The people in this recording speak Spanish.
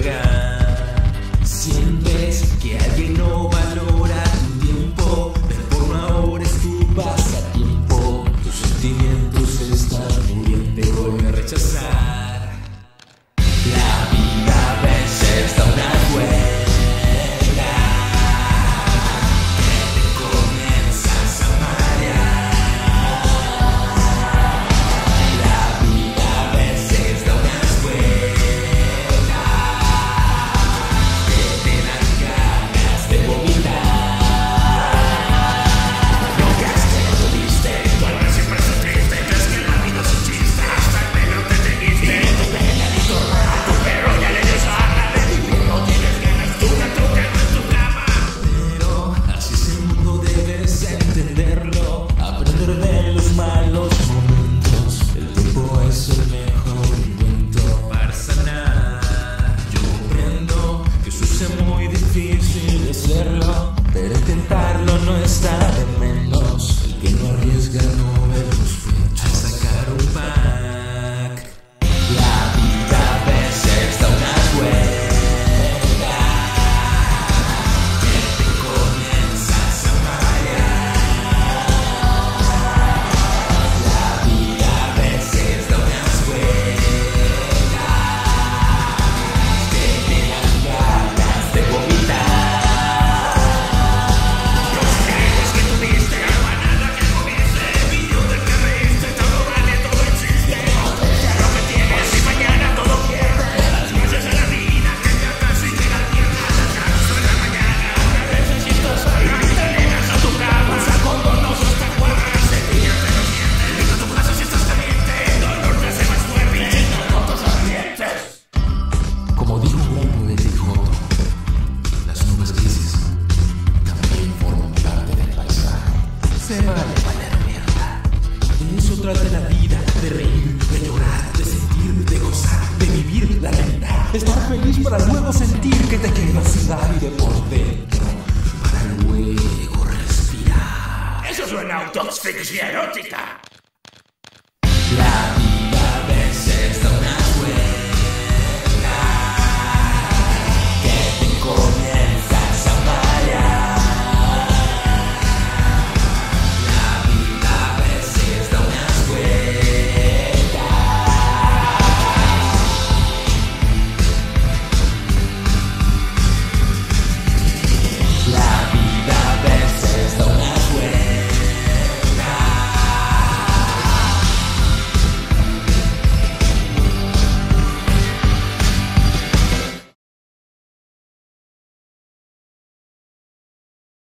again. serlo, pero intentarlo no está de mierda. De eso trata la vida, de reír, de llorar, de sentir, de gozar, de vivir la vida. Estar feliz para luego sentir que te quedas sin aire por dentro. Para luego respirar. Eso es una autopsia erótica.